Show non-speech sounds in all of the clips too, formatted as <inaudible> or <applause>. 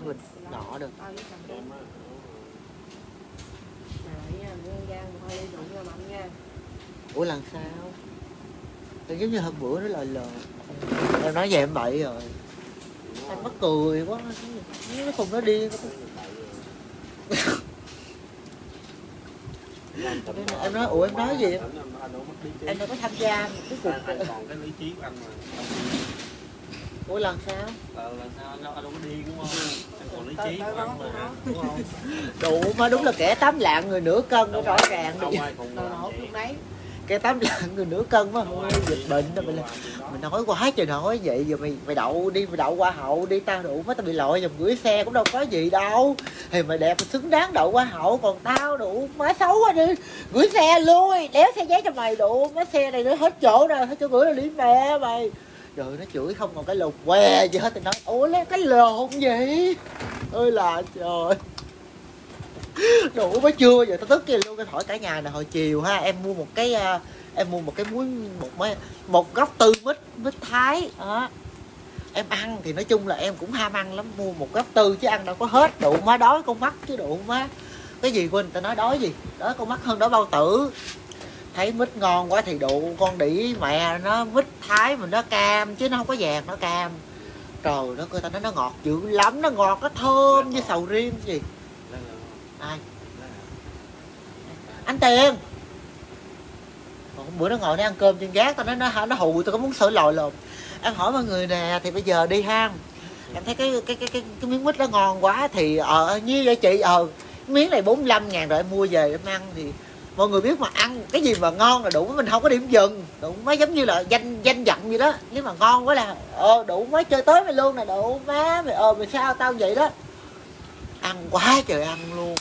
cho mình nọ được ủa lần sao Tôi giống như hôm bữa nó lời lời em nói về em bậy rồi em mắc cười quá nó cùng nó đi em nói ủa em nói gì em, đâu có tham gia một cái cuộc anh còn cái lý trí của anh mà ủa lần sao ờ lần sau anh đâu, anh đâu có điên đúng không? Anh còn lý trí của anh mà đúng không? <laughs> Đủ mà đúng là kẻ tám lạng người nửa cân nó rõ ràng đâu đi ai kẻ tám lạng người nửa cân mà thôi dịch bệnh đó mày, mày nói quá trời nói vậy giờ mày mày đậu đi mày đậu qua hậu đi tao đủ mấy tao bị lội dòng gửi xe cũng đâu có gì đâu. Thì mày đẹp mày xứng đáng đậu qua hậu còn tao đủ má xấu quá đi. Gửi xe lui đéo xe giấy cho mày đủ mấy xe này nó hết chỗ rồi hết chỗ gửi là đi mẹ mày rồi nó chửi không còn cái lục què gì hết. Thì nói ủa lấy cái lồn gì? Ơi là trời. Đủ mới chưa bao giờ tao tức kia luôn. Cái hỏi cả nhà nè hồi chiều ha em mua một cái uh, em mua một cái muối một mấy một góc tư mít mít thái. Đó. Em ăn thì nói chung là em cũng ham ăn lắm. Mua một góc tư chứ ăn đâu có hết. Đủ má đói con mắt chứ đủ má. Cái gì quên tao nói đói gì? Đói con mắt hơn đói bao tử thấy mít ngon quá thì đủ con đĩ mẹ nó mít thái mà nó cam chứ nó không có vàng nó cam. Trời nó coi tao nói nó ngọt dữ lắm nó ngọt nó thơm như sầu riêng gì. Ai? Anh tiền. Còn hôm bữa nó ngồi nó ăn cơm trên gác tao nói nó nó hù tao có muốn sửa lòi lồn em hỏi mọi người nè thì bây giờ đi hang em thấy cái cái cái cái, cái miếng mít nó ngon quá thì ờ như vậy chị ờ miếng này 45 ngàn rồi em mua về em ăn thì mọi người biết mà ăn cái gì mà ngon là đủ mình không có điểm dừng. Đủ mới giống như là danh danh dặn gì đó. Nếu mà ngon quá là ờ đủ mới chơi tới mày luôn nè đủ má mày ờ mày sao tao vậy đó. Ăn quá trời ăn luôn.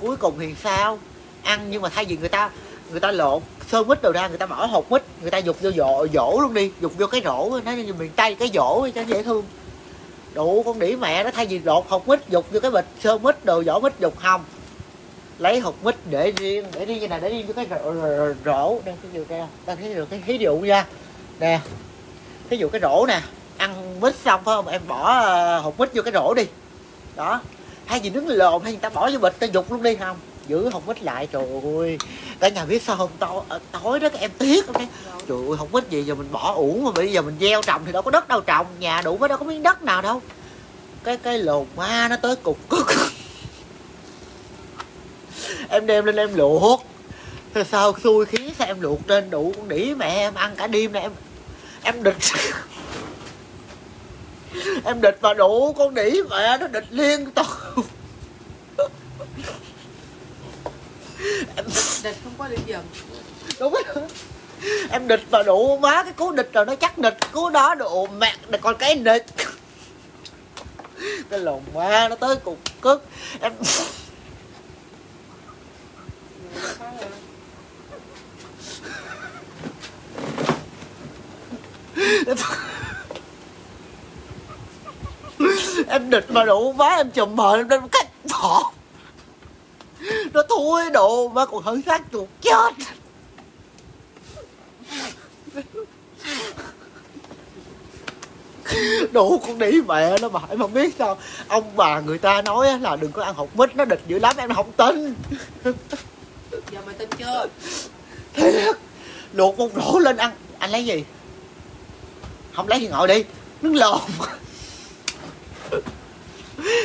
Cuối cùng thì sao? Ăn nhưng mà thay vì người ta người ta lộn sơ mít đầu ra người ta bỏ hột mít người ta dục vô dỗ, dỗ luôn đi dục vô cái rổ nó như miền tây cái dỗ cho dễ thương. Đủ con đĩ mẹ nó thay vì lột hột mít dục vô cái bịch sơ mít đồ dỗ mít dục không lấy hột mít để riêng để riêng như này để riêng vô cái rổ, rổ, rổ. đây cái dụ ra ta thấy được cái thí dụ nha. Nè thí dụ cái rổ nè ăn mít xong phải không? Em bỏ ờ, hột mít vô cái rổ đi. Đó. Hay gì đứng lồn hay người ta bỏ vô bịch ta dục luôn đi không? Giữ hột mít lại trời ơi. Cả nhà biết sao không? Tối, ờ, tối đó các em tiếc không okay? trời ơi hột mít gì giờ mình bỏ uổng mà bây giờ mình gieo trồng thì đâu có đất đâu trồng. Nhà đủ mới đâu có miếng đất nào đâu. Cái cái lồn ma nó tới cục cức em đem lên em luộc. Thế sao xui khí sao em luộc trên đủ con đĩ mẹ em ăn cả đêm này em. Em địch. <laughs> Em địch mà đủ con đĩ mẹ nó địch liên tục. Em <laughs> Địch không có điểm. Dừng đúng rồi. Em địch mà đủ má cái cú địch rồi nó chắc địch cú đó đủ mẹ còn cái địch. <laughs> Cái lồn ma nó tới cục cức. Em em địch mà đủ má em chùm mờ, em đem cách bỏ nó thui đồ má còn hơn xác chuột chết. Đủ con đĩ mẹ nó mà, em không biết sao. Ông bà người ta nói là đừng có ăn hột mít, nó địch dữ lắm, em không tin. Giờ mày tin chưa? Thiệt luộc một rổ lên ăn. Anh lấy gì? Không lấy thì ngồi đi. Nước lồn <laughs>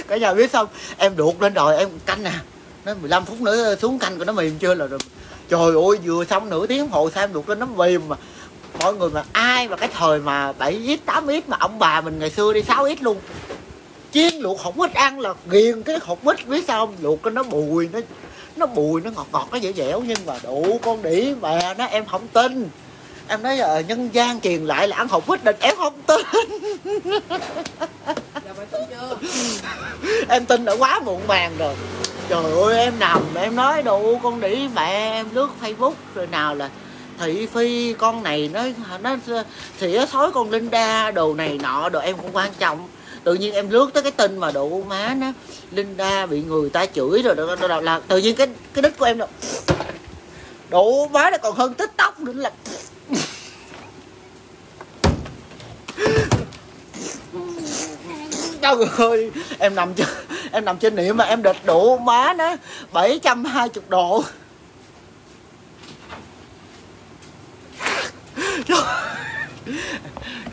cả nhà biết xong em luộc lên rồi, em canh nè. Nó 15 phút nữa xuống canh của nó mềm chưa là rồi trời ơi, vừa xong nửa tiếng đồng hồ sao em luộc lên nó mềm mà. Mọi người mà ai mà cái thời mà 7 ít 8 ít mà ông bà mình ngày xưa đi 6 ít luôn. Chiên luộc không ít ăn là ghiền cái hột mít, biết sao không? Luộc cái nó bùi, nó nó bùi nó ngọt ngọt nó dẻo dẻo nhưng mà đủ con đĩ mẹ nó em không tin. Em nói ờ, nhân gian truyền lại là ăn hột mít định em không tin. Chưa? Em tin đã quá muộn màng rồi. Trời ơi em nằm em nói đủ con đĩ mẹ em lướt facebook rồi nào là thị phi con này nó nó xỉa xói con linda đồ này nọ đồ em cũng quan trọng tự nhiên em lướt tới cái tin mà đủ má nó linda bị người ta chửi rồi đó, đó, đó, là tự nhiên cái cái đích của em đó đủ má nó còn hơn tiktok nữa là trời ơi em nằm trên em nằm trên niệm mà em địch đủ má nó 720 độ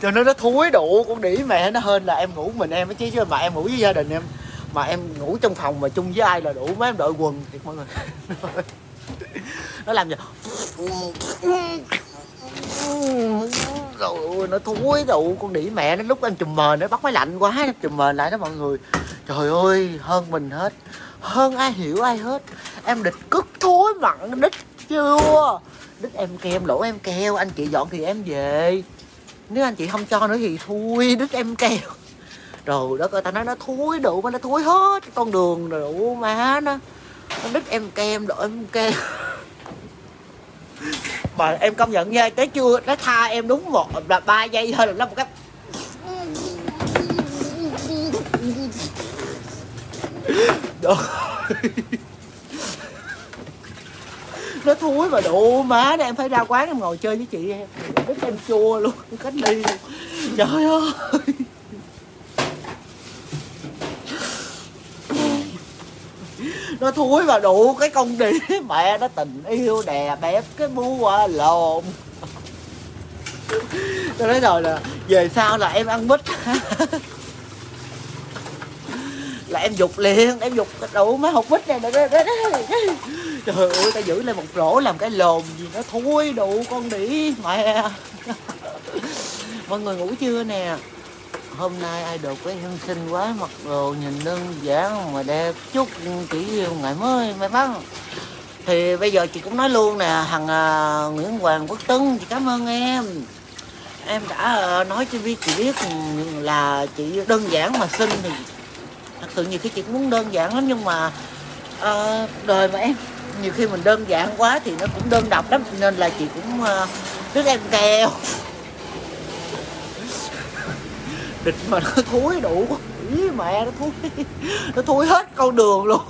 cho nên nó thúi đủ con đĩ mẹ nó hơn là em ngủ mình em chứ chứ mà em ngủ với gia đình em mà em ngủ trong phòng mà chung với ai là đủ mấy em đội quần thiệt mọi người. <laughs> Nó làm gì rồi ôi, nó thúi đủ con đĩ mẹ nó lúc em chùm mền nó bắt máy lạnh quá nó chùm mền lại đó mọi người. Trời ơi hơn mình hết. Hơn ai hiểu ai hết. Em địch cứt thối mặn đít chưa? Đít em kem lỗ em keo anh chị dọn thì em về nếu anh chị không cho nữa thì thui đít em keo. Rồi đó coi ta nói nó thúi đủ mà nó thúi hết con đường rồi đủ má nó. Nó đít em kem độ em kem <laughs> mà em công nhận nha, tới chưa nó tha em đúng một, là ba giây thôi là nó một cái <laughs> đó. <laughs> nó thúi mà đủ má đó em phải ra quán em ngồi chơi với chị em. Biết em chua luôn cách ly luôn. Trời ơi. Nó thúi mà đủ cái con đi mẹ nó tình yêu đè bẹp cái bu qua lồn tôi nói rồi là về sau là em ăn bít, là em dục liền em dục đủ mấy hộp bít này đây trời ơi ta giữ lên một rổ làm cái lồn gì nó thui đủ con đĩ mẹ. Mọi người ngủ chưa nè? Hôm nay ai được cái em sinh quá mặc đồ nhìn đơn giản mà đẹp chút chỉ yêu ngày mới may mắn. Thì bây giờ chị cũng nói luôn nè thằng uh, Nguyễn Hoàng Quốc Tấn chị cảm ơn em. Em đã uh, nói cho biết chị biết là chị đơn giản mà xinh thì thật sự nhiều khi chị cũng muốn đơn giản lắm nhưng mà à, đời mà em nhiều khi mình đơn giản quá thì nó cũng đơn độc lắm nên là chị cũng đứa em kèo địch <laughs> mà nó thúi đủ ý mẹ nó thúi nó thúi hết con đường luôn.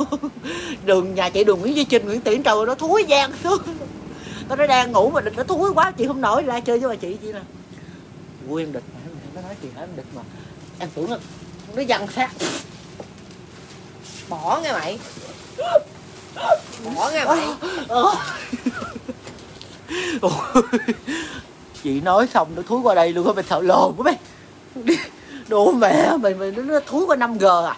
Đường nhà chị đường Nguyễn Duy Trinh Nguyễn Tiễn trời nó thúi gian xuống nó nó đang ngủ mà địch nó thúi quá chị không nổi ra chơi với bà chị chị nè. Nguyên địch mà nó nói chuyện em địch mà. Em tưởng là nó dằn sát bỏ nghe mày bỏ nghe mày. <laughs> Ờ. Chị nói xong nó thúi qua đây luôn á mình sợ lồn quá mày. Đồ mẹ mày mày nó, thúi qua 5 g à.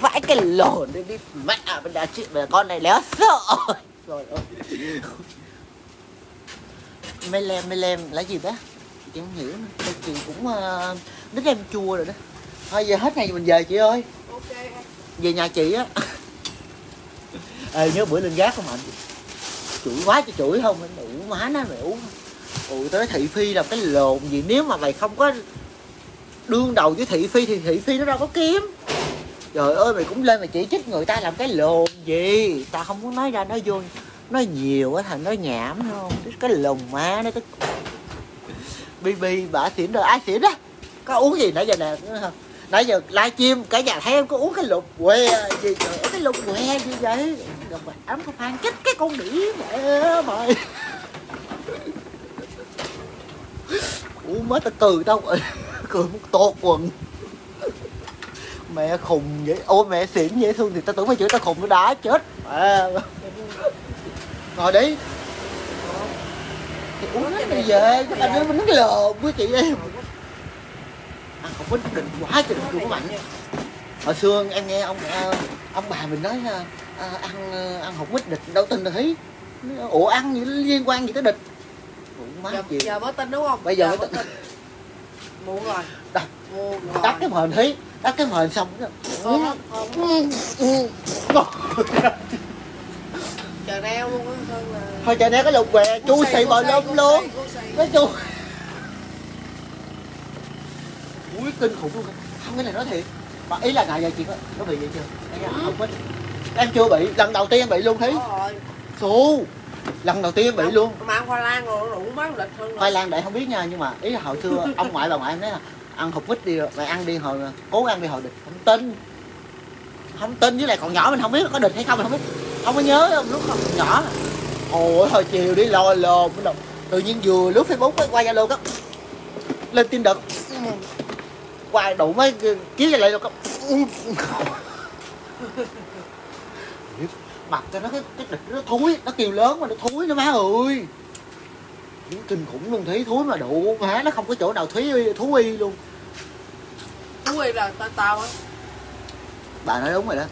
Vãi cái lồn đi đi mẹ mình đã chuyện mẹ con này léo sợ rồi. Ơi. Mê lem mê lem là gì bé? Chị không hiểu nữa. Chị cũng uh, đứt em chua rồi đó. Thôi giờ hết ngày mình về chị ơi. Ok về nhà chị á Ê, nhớ bữa lên gác không anh? Chửi quá cho chửi không anh ủ má nó mày uống ủ tới thị phi làm cái lồn gì nếu mà mày không có đương đầu với thị phi thì thị phi nó đâu có kiếm. Trời ơi mày cũng lên mày chỉ trích người ta làm cái lồn gì. Ta không muốn nói ra nói vô nói nhiều á thằng nói nhảm không? Cái lồn má nó cái bb bả xỉn rồi ai xỉn đó có uống gì nãy giờ nè? Nãy giờ livestream cả nhà thấy em có uống cái lục què gì? Trời ơi, cái lục què gì vậy? Rồi bà ấm không phan chết cái con đĩ mẹ mày ủa, mới tao cười tao cười muốn tột quần. Mẹ khùng vậy. Ôi mẹ xỉn dễ thương thì tao tưởng mày chửi tao khùng nó đá chết. À. ngồi đi. Thì uống cái này về. Các anh nó nó lờ với chị em. Ăn không có định quá trình của mạnh hồi xưa em nghe ông à, ông bà mình nói à, ăn ờ, ăn hột quýt địch đâu tin được thấy ủa ăn gì liên quan gì tới địch? Ủa má giờ, chị giờ mới tin đúng không? Bây giờ mới tin. muộn rồi. Đặt. muộn rồi đắp cái mền thấy đắp cái mền xong lắm, thơm lắm. chờ neo luôn á hơn là thôi trời nè cái lục què chu xì bò lum luôn. cái chu ui kinh khủng luôn. Không cái này nói thiệt. Mà ý là ngày giờ chị có có bị vậy chưa? Không? không có em chưa bị lần đầu tiên em bị luôn thấy xù lần đầu tiên em bị luôn. mà ăn khoai lang rồi đủ mấy lịch hơn rồi. Khoai lang để không biết nha nhưng mà ý là hồi xưa <laughs> ông ngoại bà ngoại em nói là ăn hột vít đi rồi mày ăn đi hồi cố ăn đi hồi địch không tin. Không tin với lại còn nhỏ mình không biết có địch hay không mình không biết. Không có nhớ lúc còn nhỏ. Ôi hồi chiều đi lo đầu tự nhiên vừa lướt facebook cái qua zalo có lên tin đực. Qua đủ mấy ký lại lại có mặt cho nó cái cái địch nó thúi nó kêu lớn mà nó thúi nó má ơi. Đúng kinh khủng luôn thấy thúi mà đủ má nó không có chỗ nào thúi thú y luôn. Thú y là tao tao á. Bà nói đúng rồi đó.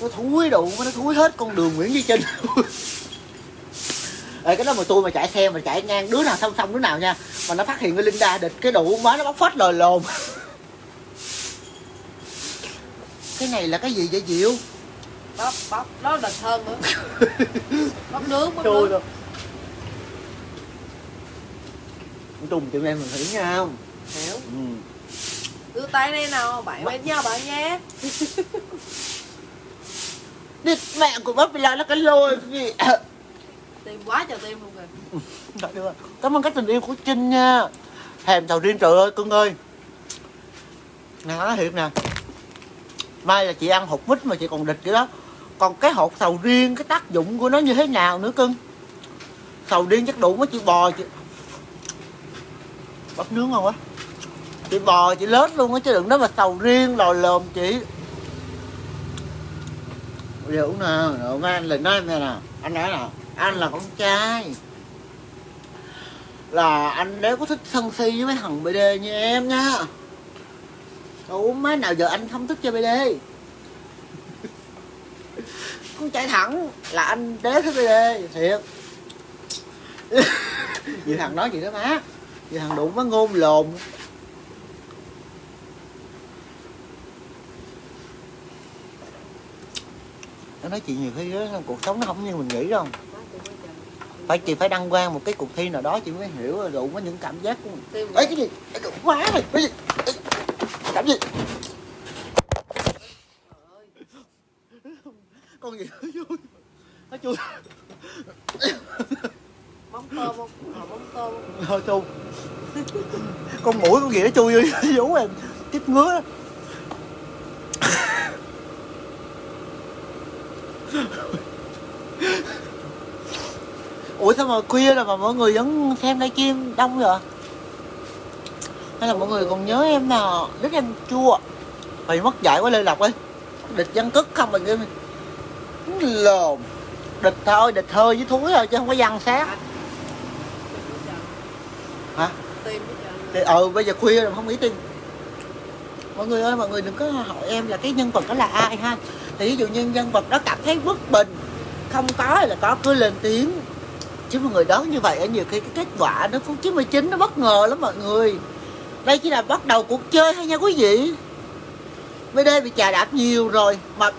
Nó thúi đủ nó thúi hết con đường Nguyễn Duy Trinh Ê, cái đó mà tôi mà chạy xe mà chạy ngang đứa nào song song đứa nào nha mà nó phát hiện cái Linda địch cái đủ má nó bóc phết lồi lồn. Cái này là cái gì vậy Diệu Bóc bóc Nó địch hơn nữa <laughs> Bóc nướng bóc Trời nướng. Trùng tụi em mình thử nha Hiểu. Ừ. Đưa tay đây nào Bạn bên nhau bạn nhé. <laughs> Đi mẹ của bắp là nó cái lôi gì <laughs> Tìm quá trời tim luôn kìa Cảm ơn cái tình yêu của Trinh nha. Thèm sầu riêng trời ơi cưng ơi. Nè nói thiệt nè. Mai là chị ăn hột mít mà chị còn địch vậy đó còn cái hột sầu riêng, Cái tác dụng của nó như thế nào nữa cưng? Sầu riêng chắc đủ mấy chị bò chị Bắp nướng không á Chị bò, chị lết luôn á, chứ đừng nói mà sầu riêng, lò lồm chị. Bây giờ uống nào Rồi mấy anh lại nói em nghe nè, Anh nói là Anh là con trai. Là anh nếu có thích sân si với mấy thằng BD như em nha. Uống má nào giờ anh không thích chơi BD con trai thẳng. Là anh đế thích BD Thiệt. <laughs> Vì thằng nói gì đó má. Vì thằng đụng với ngôn lồn Nó nói chuyện nhiều khi đó, cuộc sống nó không như mình nghĩ đâu. Phải chị phải đăng quang một cái cuộc thi nào đó chị mới hiểu đủ có những cảm giác của mình. Ấy cái gì? Cái quá rồi cái gì? Ê, cảm gì con gì nó vui. Nó chui Móng tôm không? Ờ móng tôm không? thôi chui con mũi con gì nó chui vô <laughs> vú em. Chết ngứa ủa sao mà khuya rồi mà mọi người vẫn xem livestream đông vậy? Hay là mọi người còn nhớ em nào? Rất em chua mày mất dạy quá lê lộc ơi. Địch văn cức không mình game lồn. Địch thôi địch hơi với thúi thôi chứ không có văn sát hả? Thì ờ bây giờ khuya rồi không nghĩ tin. Mọi người ơi mọi người đừng có hỏi em là cái nhân vật đó là ai ha. Thì ví dụ như nhân vật đó cảm thấy bất bình. Không có là có cứ lên tiếng. Chứ mọi người đoán như vậy ở nhiều khi cái kết quả nó phút 99 nó bất ngờ lắm mọi người. Đây chỉ là bắt đầu cuộc chơi thôi nha quý vị. BD bị chà đạp nhiều rồi mà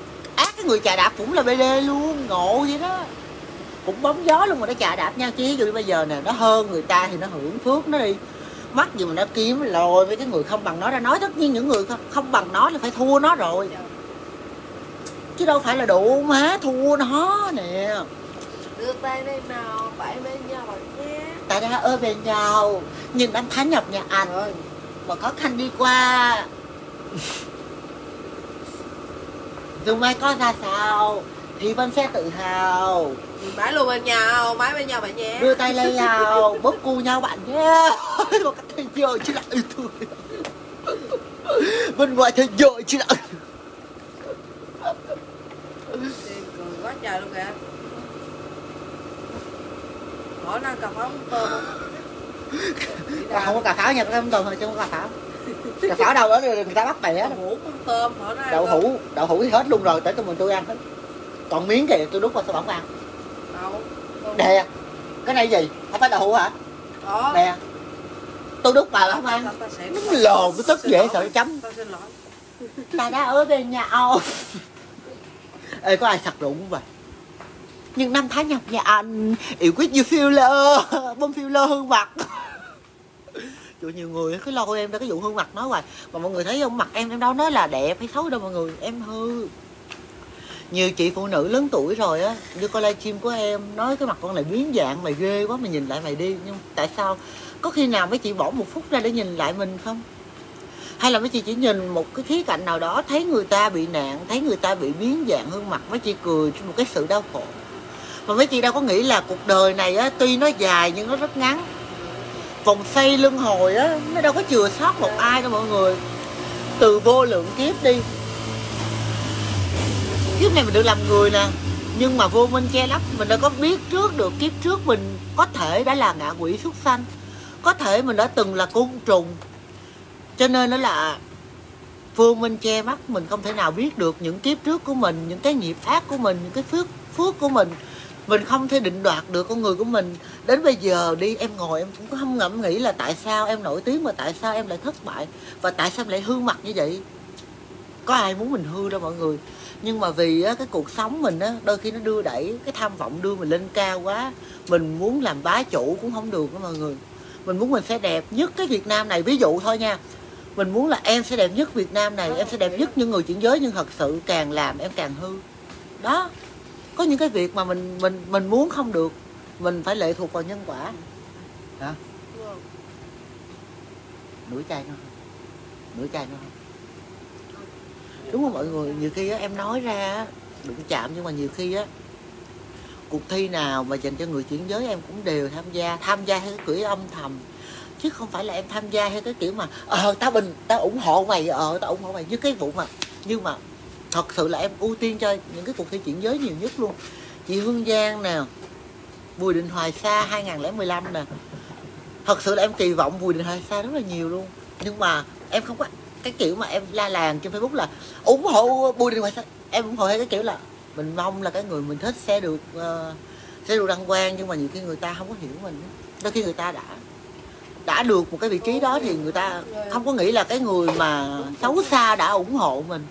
cái người chà đạp cũng là BD luôn ngộ vậy đó. Cũng bóng gió luôn mà nó chà đạp nhau chứ như bây giờ nè nó hơn người ta thì nó hưởng phước nó đi. Mắc gì mà nó kiếm lôi với cái người không bằng nó ra. Nói tất nhiên những người không, bằng nó là phải thua nó rồi. Chứ đâu phải là đủ má thua nó nè. Đưa tay đây nào Bạn bên nhau nhé. Tại đã ở bên nhau. Nhưng anh thánh nhập nhà anh. Mà khó khăn đi qua dù mai có ra sao? Thì Vân sẽ tự hào. Bãi luôn bên nhau Bãi bên nhau bạn nhé. Đưa tay lấy nhau bóp cu nhau bạn nhé. <laughs> Một cách thế giới chứ lại thôi. Bên ngoài thế giới chứ lại quá trời luôn kìa. Nó ăn cà pháo tôm không? Có cà pháo nha, có không tuần thôi chứ không có cà pháo Cà pháo đâu đó người ta bắt đâu hũ tôm ăn Đậu hũ, đậu hũ thì hết luôn rồi, tới tụi mình tôi ăn hết. Còn miếng kìa tôi đút vào sao bỏng ăn. Nè, cái này gì? Không phải đậu hũ hả? Đó Nè Tôi đút vào không ăn? Nó lồn, nó tức dễ sợ chấm. Ta đã ở bên nhau Ê có ai sặc rượu không vậy? Nhưng năm tháng nhập nhà anh Yêu quyết như filler Bông filler hương mặt Trời nhiều người cứ lo em ra cái vụ hư mặt nói hoài. Mà mọi người thấy không? Mặt em em đâu nói là đẹp hay xấu đâu mọi người. Em hư. Nhiều chị phụ nữ lớn tuổi rồi á, Như coi livestream của em, Nói cái mặt con này biến dạng, mày ghê quá, mày nhìn lại mày đi. Nhưng tại sao? Có khi nào mấy chị bỏ một phút ra để nhìn lại mình không? Hay là mấy chị chỉ nhìn một cái khía cạnh nào đó, thấy người ta bị nạn, thấy người ta bị biến dạng hơn mặt, mấy chị cười một cái sự đau khổ. Mà mấy chị đâu có nghĩ là cuộc đời này á, tuy nó dài nhưng nó rất ngắn vòng xoay luân hồi á, nó đâu có chừa sót một ai đâu mọi người. Từ vô lượng kiếp đi. Kiếp này mình được làm người nè, nhưng mà vô minh che lấp, mình đã có biết trước được kiếp trước mình có thể đã là ngạ quỷ xuất sanh, có thể mình đã từng là côn trùng. Cho nên nó là vô minh che mắt, mình không thể nào biết được những kiếp trước của mình, những cái nghiệp ác của mình, những cái phước phước của mình mình không thể định đoạt được con người của mình. Đến bây giờ đi em ngồi em cũng không ngẫm nghĩ là tại sao em nổi tiếng mà tại sao em lại thất bại? Và tại sao em lại hư mặt như vậy? Có ai muốn mình hư đâu mọi người. Nhưng mà vì á, cái cuộc sống mình á đôi khi nó đưa đẩy cái tham vọng đưa mình lên cao quá mình muốn làm bá chủ cũng không được đó mọi người. Mình muốn mình sẽ đẹp nhất cái Việt Nam này ví dụ thôi nha. Mình muốn là em sẽ đẹp nhất Việt Nam này em sẽ đẹp nhất những người chuyển giới nhưng thật sự càng làm em càng hư. Đó có những cái việc mà mình mình mình muốn không được mình phải lệ thuộc vào nhân quả. Hả? Nửa chai nữa. Không nửa chai nữa. Không đúng không mọi người? Nhiều khi á, em nói ra đừng đụng chạm nhưng mà nhiều khi á cuộc thi nào mà dành cho người chuyển giới em cũng đều tham gia. Tham gia theo cái kiểu âm thầm. Chứ không phải là em tham gia theo cái kiểu mà ờ tao bình tao ủng hộ mày ờ tao ủng hộ mày. Với cái vụ mà nhưng mà thật sự là em ưu tiên cho những cái cuộc thi chuyển giới nhiều nhất luôn. Chị Hương Giang nè Bùi Đình Hoài Sa 2015 nè. Thật sự là em kỳ vọng Bùi Đình Hoài Sa rất là nhiều luôn. Nhưng mà em không có cái kiểu mà em la làng trên Facebook là ủng hộ Bùi Đình Hoài Sa. Em ủng hộ hay cái kiểu là mình mong là cái người mình thích sẽ được uh, sẽ được đăng quang nhưng mà nhiều khi người ta không có hiểu mình. Đôi khi người ta đã đã được một cái vị trí đó thì người ta không có nghĩ là cái người mà xấu xa đã ủng hộ mình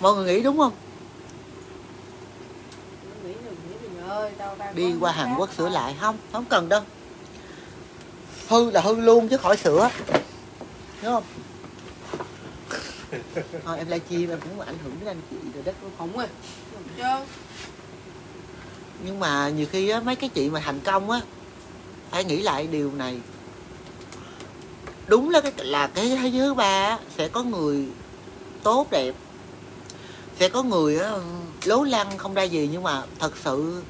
mọi người nghĩ đúng không? Đi qua Hàn Quốc sửa lại không không cần đâu. Hư là hư luôn chứ khỏi sửa. Đúng không? <laughs> Thôi em livestream em cũng ảnh hưởng đến anh chị rồi đất không chứ nhưng mà nhiều khi á, mấy cái chị mà thành công á phải nghĩ lại điều này. Đúng là cái là cái thế giới thứ ba á, sẽ có người tốt đẹp sẽ có người á, lố lăng không ra gì nhưng mà thật sự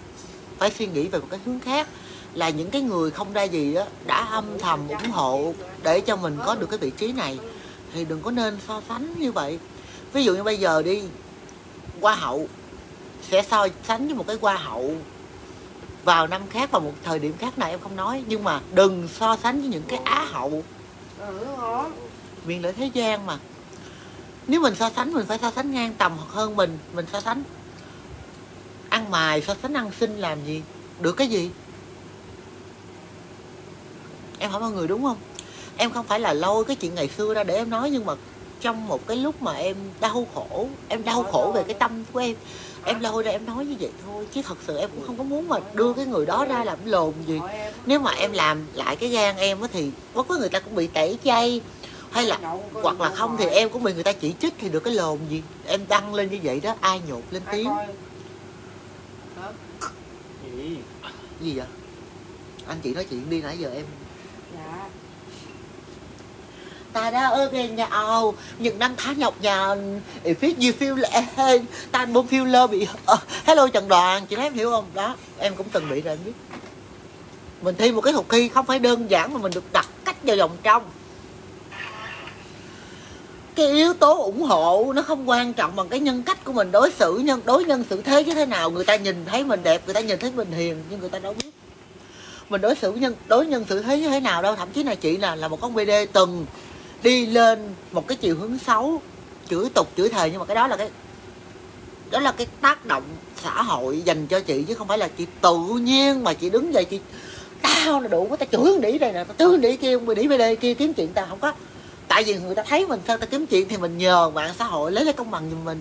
phải suy nghĩ về một cái hướng khác. Là những cái người không ra gì á đã âm thầm ủng hộ để cho mình có được cái vị trí này. Thì đừng có nên so sánh như vậy. Ví dụ như bây giờ đi hoa hậu sẽ so sánh với một cái hoa hậu vào năm khác vào một thời điểm khác này em không nói. Nhưng mà đừng so sánh với những cái á hậu. Ừ miền lợi thế gian mà nếu mình so sánh mình phải so sánh ngang tầm hoặc hơn mình. Mình so sánh ăn mài so sánh ăn xin làm gì? Được cái gì? Em hỏi mọi người đúng không? Em không phải là lôi cái chuyện ngày xưa ra để em nói nhưng mà trong một cái lúc mà em đau khổ em đau khổ về cái tâm của em em lôi ra em nói như vậy thôi chứ thật sự em cũng không có muốn mà đưa cái người đó ra làm lồn gì. Nếu mà em làm lại cái gan em á thì có người ta cũng bị tẩy chay hay là hoặc là không thì em cũng bị người ta chỉ trích thì được cái lồn gì? Em đăng lên như vậy đó ai nhột lên tiếng? gì gì vậy? Anh chị nói chuyện đi nãy giờ em dạ. Ta đã ở bên nhau những năm tháng nhọc nhằn it feel you feel like ta bông feel bị Ờ, hello trần đoàn chị nói em hiểu không? Đó em cũng từng bị rồi em biết. Mình thi một cái cuộc thi không phải đơn giản mà mình được đặt cách vào vòng trong cái yếu tố ủng hộ nó không quan trọng bằng cái nhân cách của mình đối xử nhân, đối nhân xử thế như thế nào. Người ta nhìn thấy mình đẹp, người ta nhìn thấy mình hiền, nhưng người ta đâu biết. Mình đối xử nhân, đối nhân xử thế như thế nào đâu. Thậm chí là chị là là một con BD từng đi lên một cái chiều hướng xấu, chửi tục, chửi thề. Nhưng mà cái đó là cái, đó là cái tác động xã hội dành cho chị, chứ không phải là chị tự nhiên mà chị đứng dậy chị, tao là đủ, tao chửi con đĩ đây nè, tao chửi đĩ kia, con đĩ BD kia kiếm chuyện tao không có tại vì người ta thấy mình sao ta kiếm chuyện thì mình nhờ mạng xã hội lấy cái công bằng giùm mình.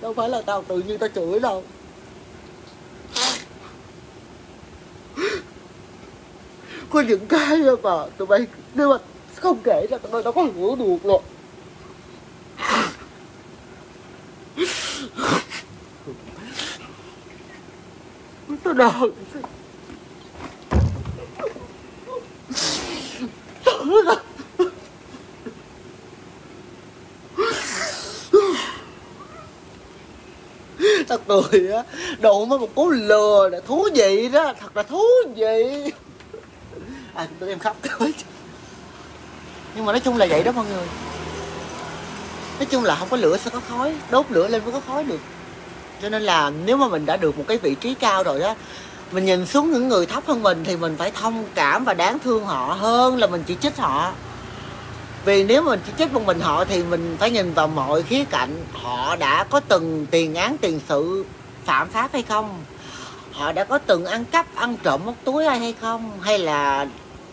Đâu phải là tao tự nhiên tao chửi đâu. <laughs> Có những cái mà tụi bay, nếu mà không kể ra tụi bay đâu có hiểu được rồi <laughs> tao đau. Thật cười á. Độ mới một cú lừa là thú vị đó, thật là thú vị. À tụi em khóc. Nhưng mà nói chung là vậy đó mọi người. Nói chung là không có lửa sẽ có khói, đốt lửa lên mới có khói được. Cho nên là nếu mà mình đã được một cái vị trí cao rồi đó mình nhìn xuống những người thấp hơn mình thì mình phải thông cảm và đáng thương họ hơn là mình chỉ trích họ vì nếu mình chỉ trích một mình họ thì mình phải nhìn vào mọi khía cạnh. Họ đã có từng tiền án tiền sự phạm pháp hay không? Họ đã có từng ăn cắp ăn trộm móc túi ai hay không? Hay là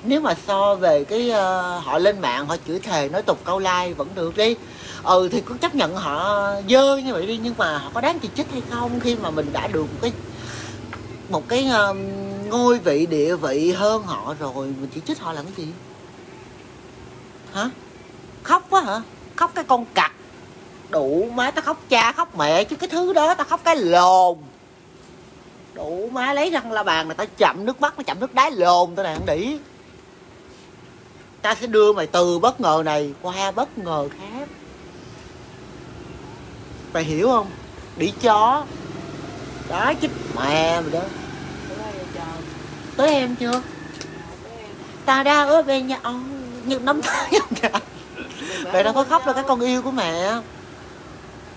nếu mà so về cái uh, họ lên mạng họ chửi thề nói tục câu like vẫn được đi ừ thì cũng chấp nhận họ dơ như vậy đi. Nhưng mà họ có đáng chỉ trích hay không? Khi mà mình đã được một cái một cái uh, ngôi vị địa vị hơn họ rồi mình chỉ trích họ làm cái gì? Hả? Khóc quá hả? Khóc cái con cặc. Đủ má tao khóc cha khóc mẹ chứ cái thứ đó tao khóc cái lồn. Đủ má lấy răng la bàn này tao chậm nước mắt nó chậm nước đáy lồn tao này ăn đỉ ta sẽ đưa mày từ bất ngờ này qua bất ngờ khác. Mày hiểu không? Đĩ chó. Đó chích mẹ mày đó. Tới em chưa ta ra ở bên nhà ông nắm tay kìa Mẹ đâu có khóc đâu cái con yêu của mẹ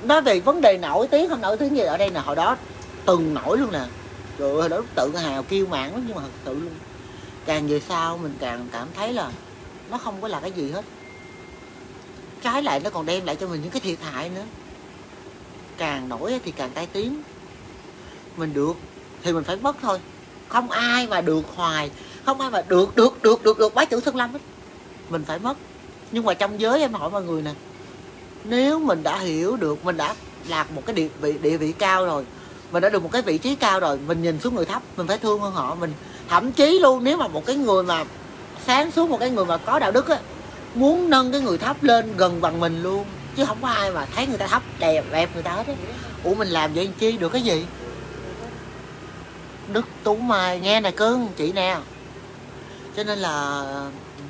nói về vấn đề nổi tiếng, không nổi tiếng gì ở đây nè, hồi đó từng nổi luôn nè. Rồi hồi đó tự hào kêu mạng lắm, nhưng mà thật sự luôn. Càng về sau mình càng cảm thấy là nó không có là cái gì hết. Trái lại nó còn đem lại cho mình những cái thiệt hại nữa. Càng nổi thì càng tai tiếng. Mình được thì mình phải mất thôi. Không ai mà được hoài không, ai mà được được được được được. Bá chủ sơn lâm hết mình phải mất. Nhưng mà trong giới em hỏi mọi người nè, nếu mình đã hiểu được, mình đã đạt một cái địa vị địa vị cao rồi, mình đã được một cái vị trí cao rồi, mình nhìn xuống người thấp, mình phải thương hơn họ, mình thậm chí luôn, nếu mà một cái người mà sáng suốt một cái người mà có đạo đức á, muốn nâng cái người thấp lên gần bằng mình luôn, chứ không có ai mà thấy người ta thấp, đẹp đẹp người ta hết á. Ủa, mình làm vậy chi? Được cái gì? Đức tú mai, nghe nè cưng chị nè cho nên là ừ,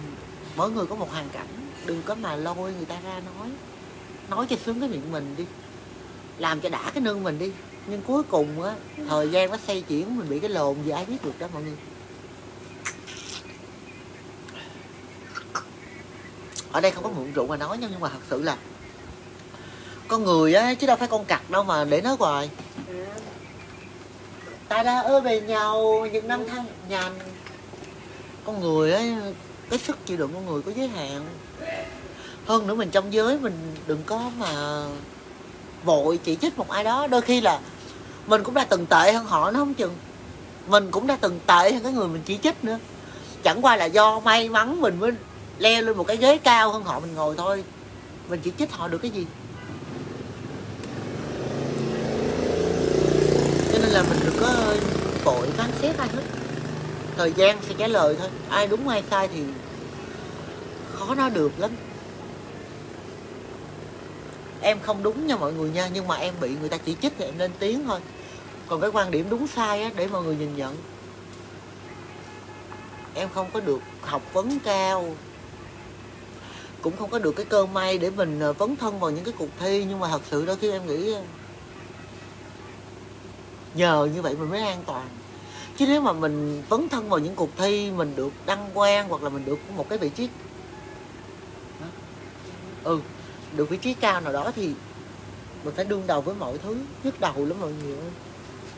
mỗi người có một hoàn cảnh đừng có mà lôi người ta ra nói. Nói cho sướng cái miệng mình đi. Làm cho đã cái nương mình đi. Nhưng cuối cùng á thời gian nó xây chuyển mình bị cái lồn gì ai biết được đó mọi người. Ở đây không có mượn rượu mà nói nhưng mà thật sự là con người á chứ đâu phải con cặc đâu mà để nói hoài. À, ta đã ở bên nhau những năm tháng nhanh con người ấy cái sức chịu đựng con người có giới hạn. Hơn nữa mình trong giới mình đừng có mà vội chỉ trích một ai đó. Đôi khi là mình cũng đã từng tệ hơn họ, nó không chừng. Mình cũng đã từng tệ hơn cái người mình chỉ trích nữa. Chẳng qua là do may mắn mình mới leo lên một cái ghế cao hơn họ mình ngồi thôi. Mình chỉ trích họ được cái gì? Cho nên là mình đừng có vội phán xét ai hết thời gian sẽ trả lời thôi. Ai đúng, ai sai thì khó nói được lắm. Em không đúng nha mọi người nha, nhưng mà em bị người ta chỉ trích thì em lên tiếng thôi. Còn cái quan điểm đúng sai á, để mọi người nhìn nhận. Em không có được học vấn cao. Cũng không có được cái cơ may để mình ờ, vấn thân vào những cái cuộc thi, nhưng mà thật sự đôi khi em nghĩ ờ, nhờ như vậy mình mới an toàn chứ nếu mà mình vấn thân vào những cuộc thi mình được đăng quang hoặc là mình được một cái vị trí ừ được vị trí cao nào đó thì mình phải đương đầu với mọi thứ nhức đầu lắm mọi người ơi.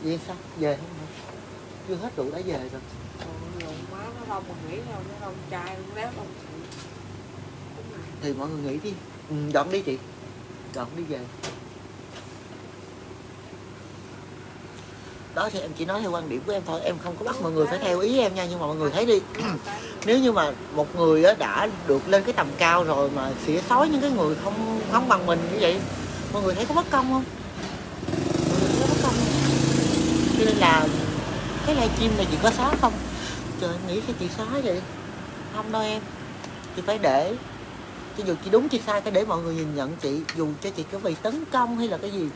Vậy sao? Về không hả? Chưa hết rượu đã về rồi. Còn nhiều má nó đông mà nghĩ đâu nó đông trai nó đéo đông thì mọi người nghĩ đi. Ừ, dọn đi chị. Dọn đi về đó thì em chỉ nói theo quan điểm của em thôi. Em không có bắt mọi người phải theo ý em nha, nhưng mà mọi người thấy đi. <clears throat> Nếu như mà một người đã được lên cái tầm cao rồi mà xỉa xói những cái người không không bằng mình như vậy, mọi người thấy có bất công không? Mọi người thấy có bất công không? Cho nên là cái livestream này chị có xóa không? Trời, em nghĩ sao chị xóa vậy? Không đâu em. Chị phải để. Cho dù chị đúng, chị sai, phải để mọi người nhìn nhận chị. Dù cho chị có bị tấn công hay là cái gì,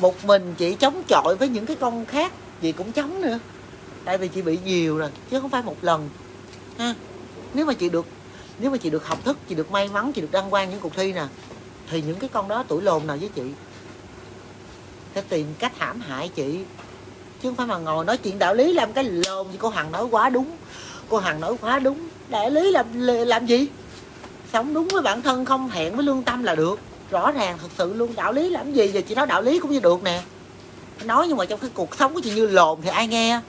một mình chị chống chọi với những cái con khác chị cũng chống nữa. Tại vì chị bị nhiều rồi, chứ không phải một lần. Ha, nếu mà chị được, nếu mà chị được học thức, chị được may mắn, chị được đăng quang những cuộc thi nè, thì những cái con đó tuổi lồn nào với chị? Sẽ tìm cách hãm hại chị. Chứ không phải mà ngồi nói chuyện đạo lý làm cái lồn gì, cô hằng nói quá đúng, cô hằng nói quá đúng. Đạo lý làm làm gì? Sống đúng với bản thân, không hẹn với lương tâm là được. Rõ ràng thật sự luôn, đạo lý làm gì giờ chị nói đạo lý cũng như được nè nói nhưng mà trong cái cuộc sống của chị như lồn thì ai nghe?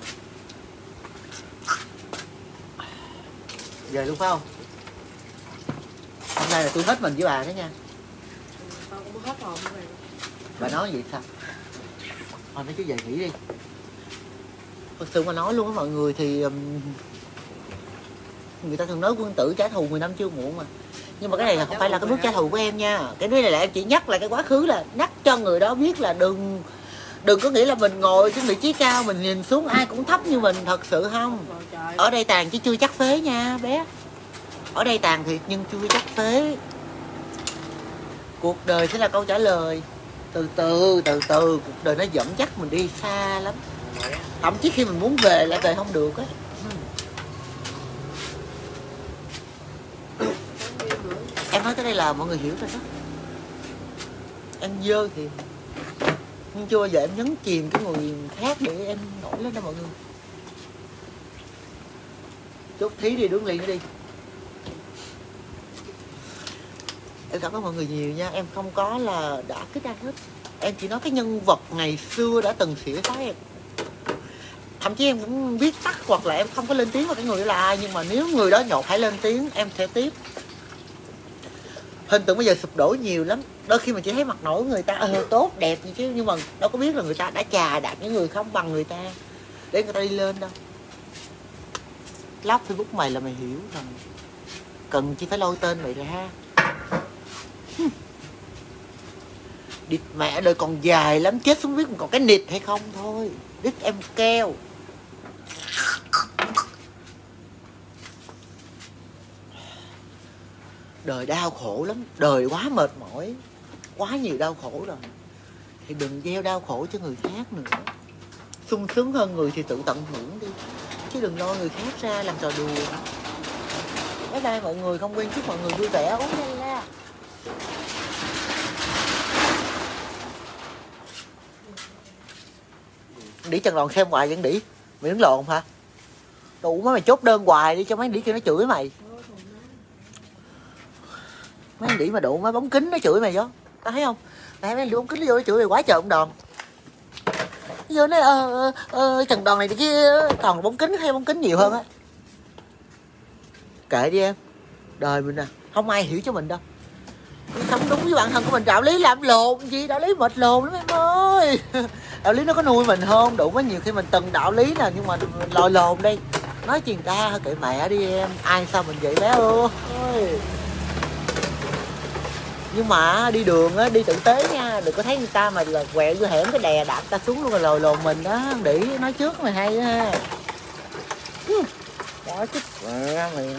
Về luôn phải không? Hôm nay là tôi hết mình với bà đó nha. Bà nói gì sao? Thôi nói chứ về nghỉ đi. Thật sự mà nói luôn á mọi người thì um, người ta thường nói quân tử trả thù 10 năm chưa muộn mà. Nhưng mà cái này là không phải là cái bước trả thù của em nha. Cái này là em chỉ nhắc lại cái quá khứ là nhắc cho người đó biết là đừng đừng có nghĩ là mình ngồi trên vị trí cao mình nhìn xuống ai cũng thấp như mình thật sự không? Ở đây tàn chứ chưa chắc phế nha bé. Ở đây tàn thiệt nhưng chưa chắc phế. Cuộc đời sẽ là câu trả lời. Từ từ từ từ cuộc đời nó dẫn dắt mình đi xa lắm. Thậm chí khi mình muốn về lại về không được á. Em nói tới đây là mọi người hiểu rồi đó. Em dơ thì nhưng chưa bao giờ em nhấn chìm cái người khác để em nổi lên đó mọi người. Chút thí đi, đứng liền nữa đi. Em cảm ơn mọi người nhiều nha. Em không có là đã kích ai hết. Em chỉ nói cái nhân vật ngày xưa đã từng xỉa xói em. Thậm chí em cũng biết tắt hoặc là em không có lên tiếng vào cái người đó là ai, nhưng mà nếu người đó nhột phải lên tiếng, em sẽ tiếp hình tượng bây giờ sụp đổ nhiều lắm. Đôi khi mình chỉ thấy mặt nổi người ta ờ tốt đẹp như chứ nhưng mà đâu có biết là người ta đã chà đạp những người không bằng người ta để người ta đi lên đâu. Lóc facebook mày là mày hiểu rằng cần chỉ phải lôi tên mày ra. Ha, địt mẹ đời còn dài lắm chết xuống biết còn cái nịt hay không thôi. Đít em keo đời đau khổ lắm. Đời quá mệt mỏi. Quá nhiều đau khổ rồi. Thì đừng gieo đau khổ cho người khác nữa. Sung sướng hơn người thì tự tận hưởng đi. Chứ đừng lo người khác ra làm trò đùa. Bye bye mọi người. Không quên chúc mọi người vui vẻ. Ốm nhanh la đĩ chân lòn xem hoài vẫn đĩ? Mày đứng lộn hả? Đủ má mày chốt đơn hoài đi cho mấy đĩ kia nó chửi mày mấy anh đĩ mà đủ mấy bóng kính nó chửi mày vô. Tao thấy không? Mấy anh đĩ bóng kính nó vô nó chửi mày quá trời ông đòn. Vô nó ờ, ờ, ờ trần đòn này thì kia toàn bóng kính hay bóng kính nhiều hơn á. Kệ đi em. Đời mình à không ai hiểu cho mình đâu. Sống đúng với bản thân của mình đạo lý làm lộn gì đạo lý mệt lộn lắm em ơi. <laughs> Đạo lý nó có nuôi mình không? Đủ có nhiều khi mình từng đạo lý nè nhưng mà mình lòi lồn đi nói chuyện ta kệ mẹ đi em ai sao mình vậy bé ơi nhưng mà đi đường á, đi tử tế nha, đừng có thấy người ta mà là quẹo vô hẻm cái đè đạp ta xuống luôn rồi lồi lồn mình đó. Để nói trước mày hay ha đó chứ mẹ mày.